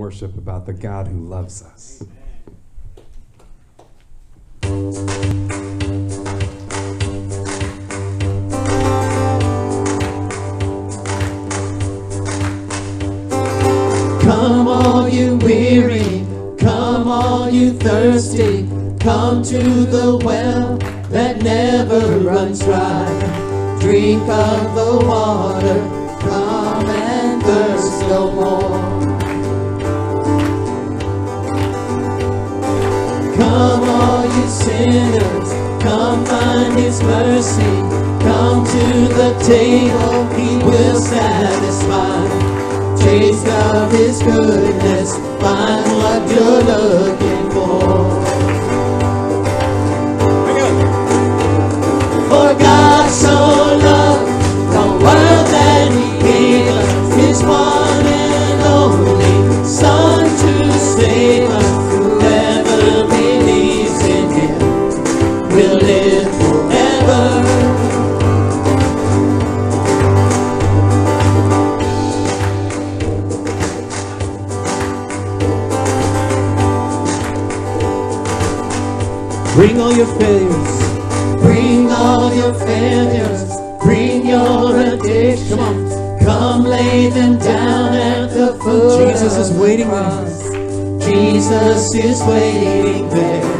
worship about the God who loves us. Come all you weary, come all you thirsty, come to the well that never runs dry. Drink of the water, come and thirst no more. Come all you sinners, come find his mercy, come to the table, he will satisfy. Taste of his goodness, find what you're looking Bring all your failures. Bring all your failures. Bring your addictions. Come on. Come lay them down at the foot. Jesus is waiting there. Jesus is waiting there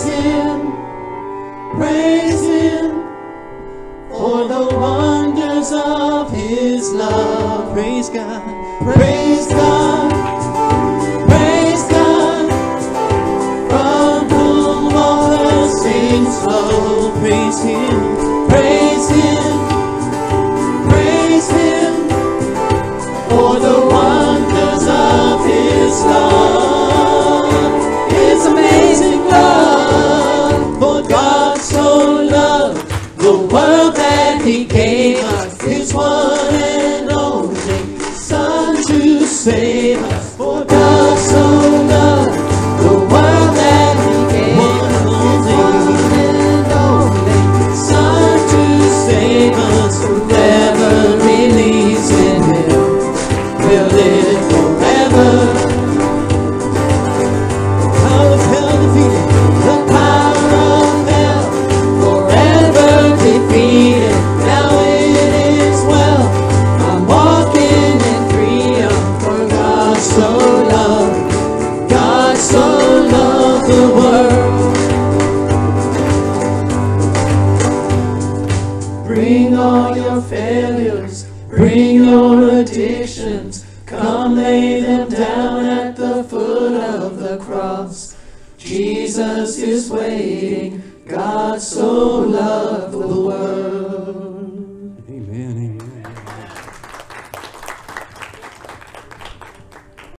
Praise Him, praise Him, for the wonders of His love. Praise God, praise God, praise God, from whom all blessings flow. Praise Him, praise Him, praise Him, for the wonders of His love. For God so loved the world that He gave us His one and only Son to save us. For God so loved the world that He gave us His one and only Son to save us. Whoever believes in Him will live so loved, God so loved the world. Bring all your failures, bring your addictions. Come lay them down at the foot of the cross. Jesus is waiting. God so loved